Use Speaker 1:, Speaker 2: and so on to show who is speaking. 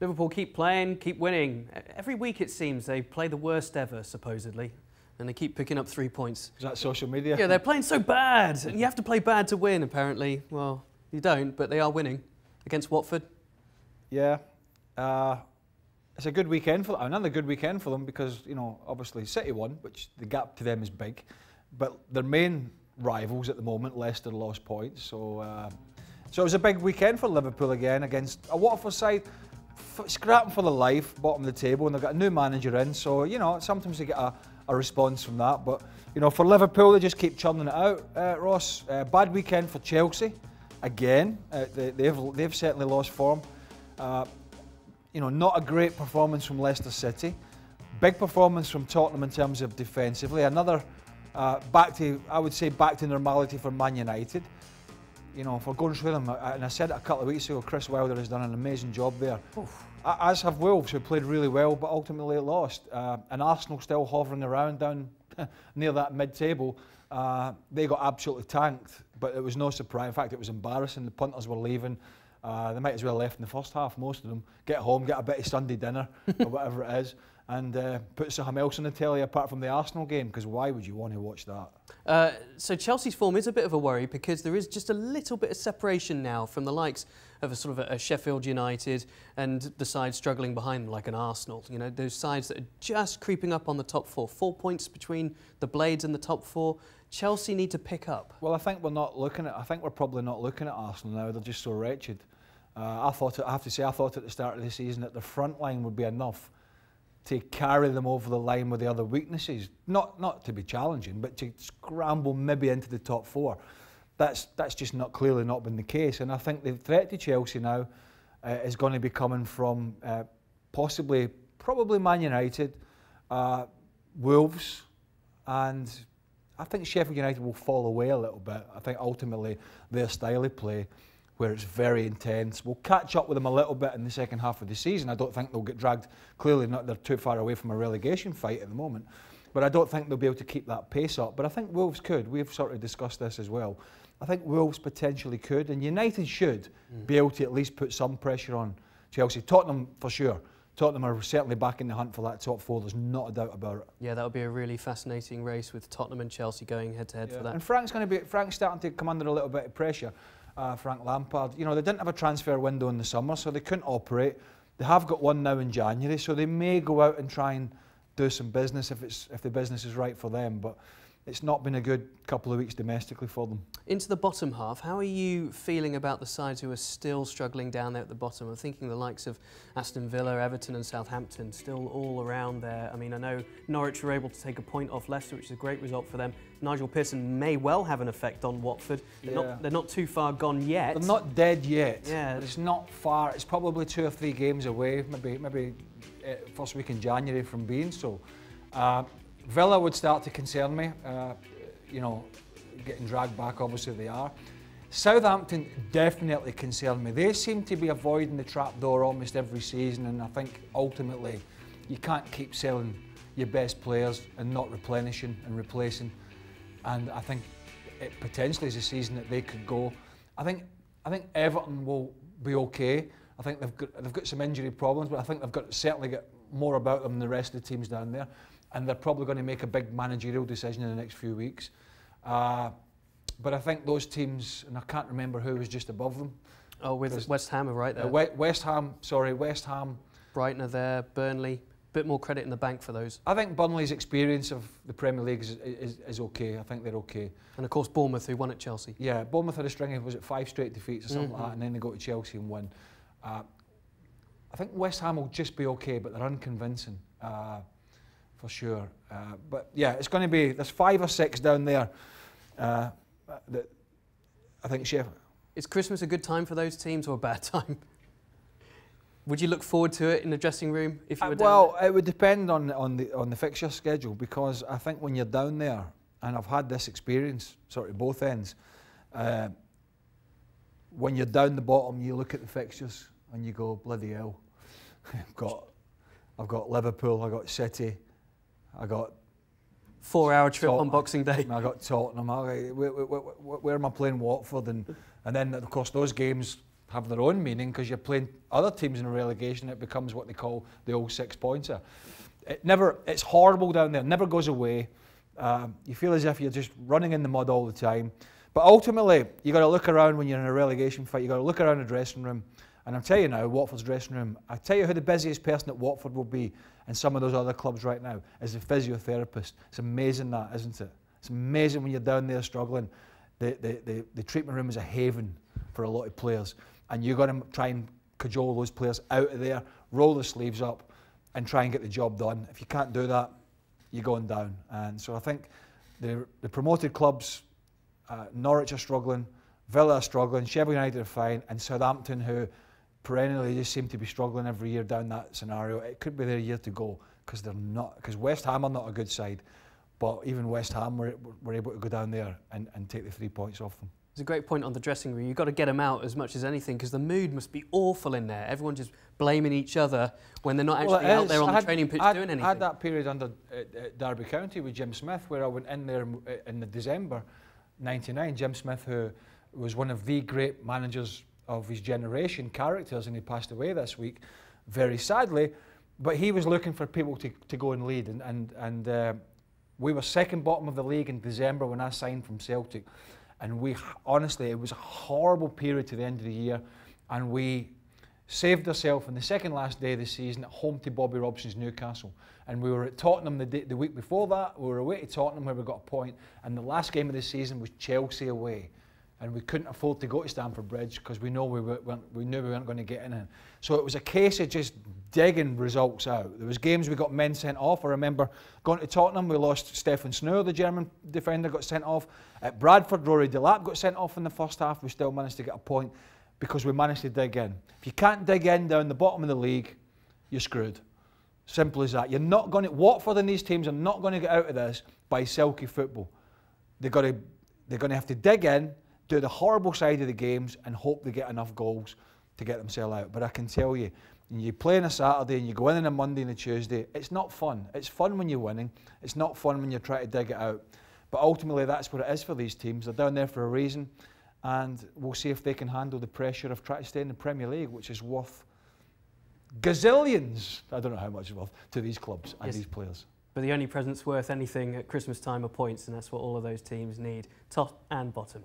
Speaker 1: Liverpool keep playing, keep winning. Every week it seems they play the worst ever, supposedly, and they keep picking up three points.
Speaker 2: Is that social media?
Speaker 1: Yeah, they're playing so bad, and you have to play bad to win, apparently. Well, you don't, but they are winning against Watford.
Speaker 2: Yeah. Uh, it's a good weekend for them. another good weekend for them because you know obviously City won, which the gap to them is big, but their main rivals at the moment, Leicester, lost points. So uh, so it was a big weekend for Liverpool again against a Watford side scrapping for the life, bottom of the table, and they've got a new manager in. So you know sometimes they get a, a response from that, but you know for Liverpool they just keep churning it out. Uh, Ross, uh, bad weekend for Chelsea again. Uh, they, they've they've certainly lost form. Uh, you know, not a great performance from Leicester City. Big performance from Tottenham in terms of defensively. Another uh, back to, I would say, back to normality for Man United. You know, for going through them, and I said it a couple of weeks ago, Chris Wilder has done an amazing job there. Oof. As have Wolves, who played really well, but ultimately lost. Uh, and Arsenal still hovering around down near that mid-table. Uh, they got absolutely tanked, but it was no surprise. In fact, it was embarrassing. The punters were leaving. Uh, they might as well have left in the first half, most of them. Get home, get a bit of Sunday dinner or whatever it is, and uh, put something else on the telly apart from the Arsenal game, because why would you want to watch that?
Speaker 1: Uh, so Chelsea's form is a bit of a worry because there is just a little bit of separation now from the likes of a sort of a, a Sheffield United and the sides struggling behind them, like an Arsenal. You know, those sides that are just creeping up on the top four. Four points between the Blades and the top four. Chelsea need to pick up.
Speaker 2: Well, I think we're not looking at. I think we're probably not looking at Arsenal now. They're just so wretched. Uh, I thought, I have to say, I thought at the start of the season that the front line would be enough to carry them over the line with the other weaknesses. Not, not to be challenging, but to scramble maybe into the top four. That's, that's just not clearly not been the case. And I think the threat to Chelsea now uh, is going to be coming from uh, possibly, probably Man United, uh, Wolves, and I think Sheffield United will fall away a little bit. I think ultimately their style of play where it's very intense. We'll catch up with them a little bit in the second half of the season. I don't think they'll get dragged. Clearly, not they're too far away from a relegation fight at the moment. But I don't think they'll be able to keep that pace up. But I think Wolves could. We've sort of discussed this as well. I think Wolves potentially could, and United should mm. be able to at least put some pressure on Chelsea. Tottenham for sure. Tottenham are certainly back in the hunt for that top four. There's not a doubt about it.
Speaker 1: Yeah, that'll be a really fascinating race with Tottenham and Chelsea going head to head for that.
Speaker 2: And Frank's going to be Frank's starting to come under a little bit of pressure uh, Frank Lampard. You know, they didn't have a transfer window in the summer, so they couldn't operate. They have got one now in January, so they may go out and try and do some business if it's if the business is right for them. But it's not been a good couple of weeks domestically for them.
Speaker 1: Into the bottom half, how are you feeling about the sides who are still struggling down there at the bottom? I'm thinking the likes of Aston Villa, Everton and Southampton still all around there. I mean, I know Norwich were able to take a point off Leicester, which is a great result for them. Nigel Pearson may well have an effect on Watford. They're, yeah. not, they're not too far gone yet.
Speaker 2: They're not dead yet. Yeah. It's not far. It's probably two or three games away, maybe maybe uh, first week in January from being so. Uh, Villa would start to concern me. Uh, you know, getting dragged back, obviously they are. Southampton definitely concern me. They seem to be avoiding the trap door almost every season, and I think ultimately you can't keep selling your best players and not replenishing and replacing. And I think it potentially is a season that they could go. I think I think Everton will be okay. I think they've got they've got some injury problems, but I think they've got certainly got more about them than the rest of the teams down there and they're probably going to make a big managerial decision in the next few weeks. Uh, but I think those teams, and I can't remember who was just above them.
Speaker 1: Oh, with West Ham are right there.
Speaker 2: Uh, West Ham, sorry, West Ham.
Speaker 1: Brighton are there, Burnley. a Bit more credit in the bank for those.
Speaker 2: I think Burnley's experience of the Premier League is, is, is okay. I think they're okay.
Speaker 1: And of course, Bournemouth, who won at Chelsea.
Speaker 2: Yeah, Bournemouth had a string of was it five straight defeats or something mm -hmm. like that, and then they go to Chelsea and win. Uh, I think West Ham will just be okay, but they're unconvincing. Uh, for sure. Uh, but yeah, it's going to be, there's five or six down there uh, that I think Chef.
Speaker 1: Is Christmas a good time for those teams or a bad time? Would you look forward to it in the dressing room if you uh, were uh,
Speaker 2: Well, it would depend on, on, the, on the fixture schedule because I think when you're down there, and I've had this experience sort of both ends, uh, when you're down the bottom, you look at the fixtures and you go, bloody hell, I've got, I've got Liverpool, I've got City, I got
Speaker 1: four hour trip Tottenham. on Boxing Day.
Speaker 2: I got Tottenham. I, where, where, where, am I playing Watford? And, and then, of course, those games have their own meaning because you're playing other teams in a relegation. It becomes what they call the old six pointer. It never, it's horrible down there. it Never goes away. Um, you feel as if you're just running in the mud all the time. But ultimately, you've got to look around when you're in a relegation fight. you've got to look around the dressing room. And I'm telling you now, Watford's dressing room. I tell you who the busiest person at Watford will be, and some of those other clubs right now, is the physiotherapist. It's amazing that, isn't it? It's amazing when you're down there struggling. The, the, the, the treatment room is a haven for a lot of players and you've got to try and cajole those players out of there, roll the sleeves up, and try and get the job done. If you can't do that, you're going down. And so I think the, the promoted clubs, uh, Norwich are struggling, Villa are struggling, Sheffield United are fine, and Southampton, who perennially just seem to be struggling every year down that scenario, it could be their year to go because they're not because West Ham are not a good side, but even West Ham were, were able to go down there and, and take the three points off them.
Speaker 1: It's a great point on the dressing room. You've got to get them out as much as anything because the mood must be awful in there. Everyone just blaming each other when they're not actually well, out there on the training pitch
Speaker 2: I'd,
Speaker 1: doing anything.
Speaker 2: I had that period under uh, uh, Derby County with Jim Smith where I went in there in the December 99. Jim Smith, who was one of the great managers of his generation, characters, and he passed away this week, very sadly. But he was looking for people to, to go and lead. And, and, and uh, we were second bottom of the league in December when I signed from Celtic. And we, honestly, it was a horrible period to the end of the year. And we saved ourselves on the second last day of the season at home to Bobby Robson's Newcastle. And we were at Tottenham the, day, the week before that. We were away to Tottenham where we got a point. And the last game of the season was Chelsea away and we couldn't afford to go to Stamford Bridge because we know we, were, we knew we weren't going to get in. So it was a case of just digging results out. There was games we got men sent off. I remember going to Tottenham, we lost Stefan Schnoor, the German defender, got sent off. At Bradford, Rory Delap got sent off in the first half. We still managed to get a point because we managed to dig in. If you can't dig in down the bottom of the league, you're screwed. Simple as that. You're not going to, Watford and these teams are not going to get out of this by silky football. They've got to, they're going to have to dig in, do the horrible side of the games and hope they get enough goals to get themselves out. But I can tell you, you play on a Saturday and you go in on a Monday and a Tuesday, it's not fun. It's fun when you're winning. It's not fun when you're trying to dig it out. But ultimately, that's what it is for these teams. They're down there for a reason, and we'll see if they can handle the pressure of trying to stay in the Premier League, which is worth gazillions. I don't know how much it's worth to these clubs and yes. these players.
Speaker 1: But the only presents worth anything at Christmas time are points, and that's what all of those teams need, top and bottom.